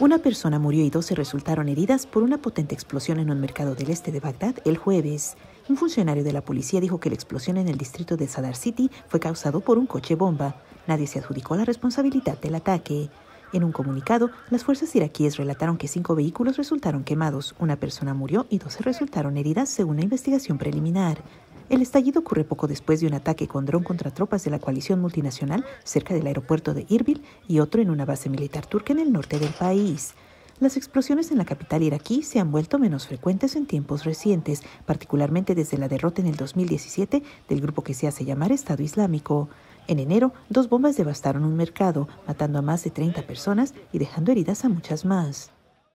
Una persona murió y 12 resultaron heridas por una potente explosión en un mercado del este de Bagdad el jueves. Un funcionario de la policía dijo que la explosión en el distrito de Sadar City fue causado por un coche bomba. Nadie se adjudicó la responsabilidad del ataque. En un comunicado, las fuerzas iraquíes relataron que cinco vehículos resultaron quemados, una persona murió y 12 resultaron heridas según la investigación preliminar. El estallido ocurre poco después de un ataque con dron contra tropas de la coalición multinacional cerca del aeropuerto de Irbil y otro en una base militar turca en el norte del país. Las explosiones en la capital iraquí se han vuelto menos frecuentes en tiempos recientes, particularmente desde la derrota en el 2017 del grupo que se hace llamar Estado Islámico. En enero, dos bombas devastaron un mercado, matando a más de 30 personas y dejando heridas a muchas más.